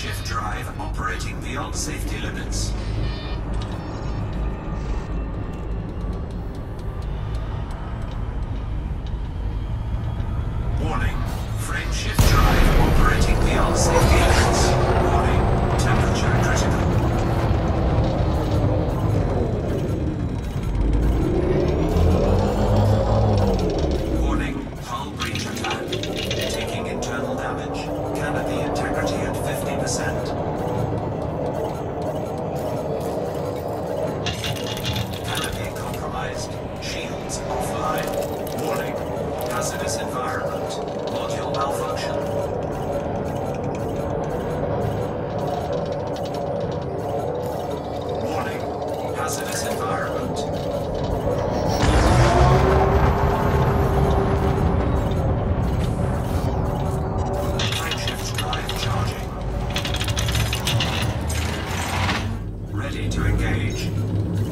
shift drive operating beyond safety limits. Hazardous environment. Ready to engage.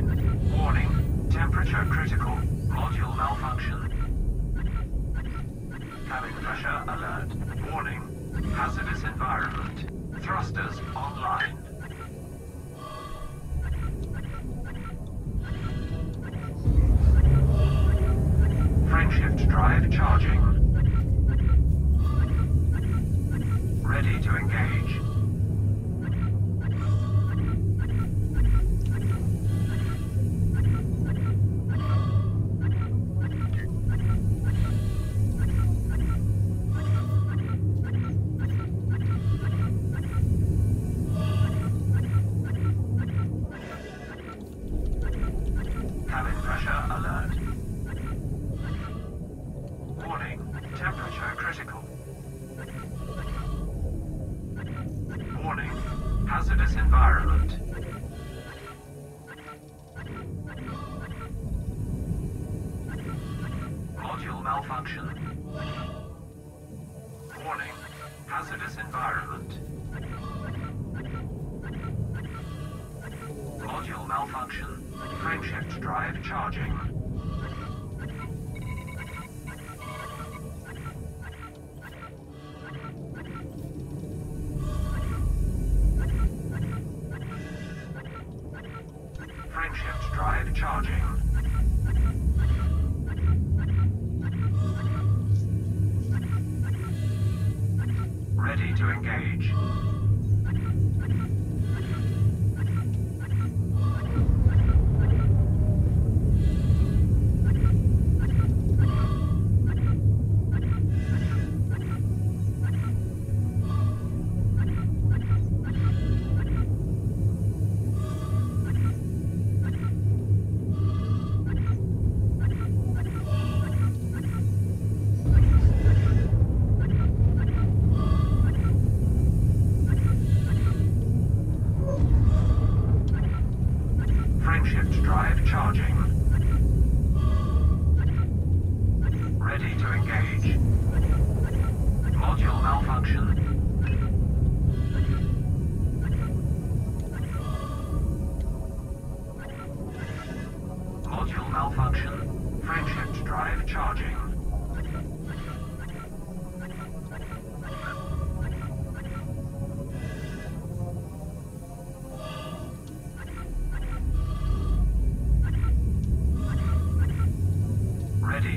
Warning. Temperature critical. Module malfunction. Cabin pressure alert. Warning. Hazardous environment. Thrusters online. Frameshift drive charging. Ready to engage. Module. Warning. Hazardous environment. Module malfunction. Frameshift drive charging. Frameshift drive charging. Ready to engage. Module malfunction. Module malfunction. Frameshift drive charging.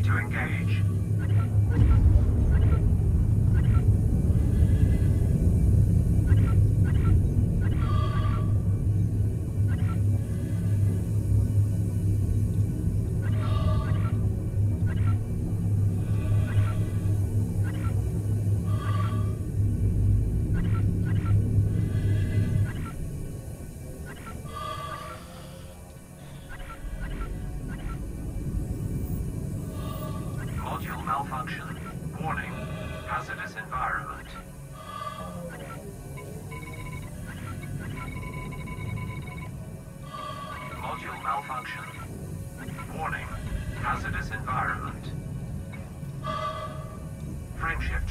To engage.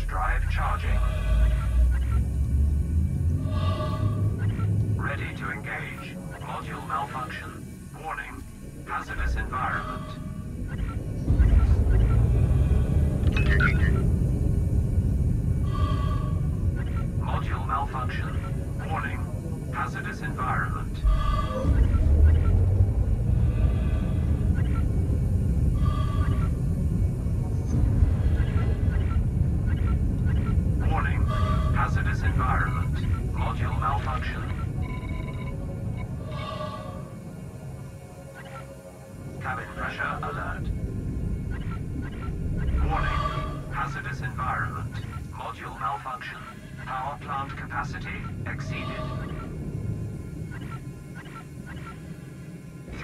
Drive charging. Ready to engage. Module malfunction. Warning, hazardous environment.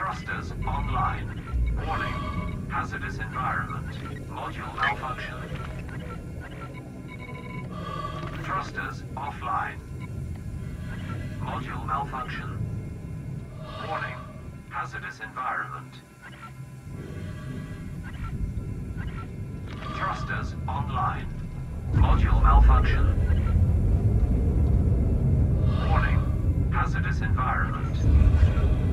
Thrusters online. Warning, hazardous environment. Module malfunction. Thrusters offline. Module malfunction. Warning, hazardous environment. Thrusters online. Module malfunction. Warning, hazardous environment.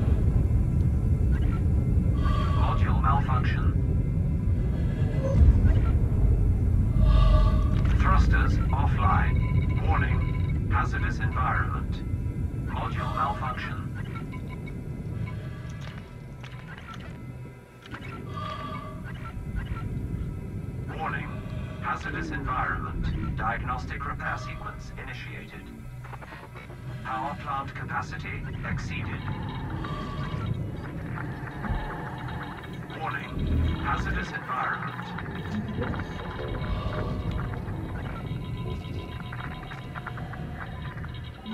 Hazardous environment. Diagnostic repair sequence initiated. Power plant capacity exceeded. Warning, hazardous environment.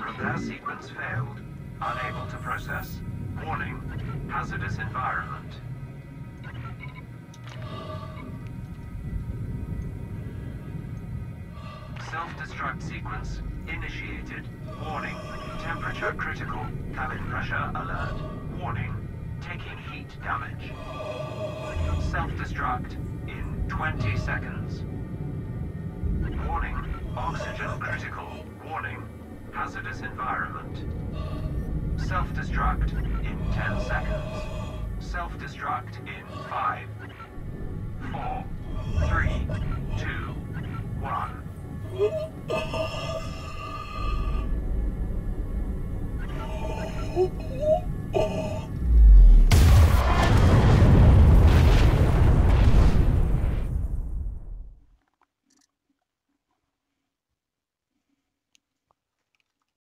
Repair sequence failed. Unable to process. Warning, hazardous environment. Self-destruct sequence initiated. Warning, temperature critical. Cabin pressure alert. Warning, taking heat damage. Self-destruct in 20 seconds. Warning, oxygen critical. Warning, hazardous environment. Self-destruct in 10 seconds. Self-destruct in 5, 4, 3, 2, 1. Oh.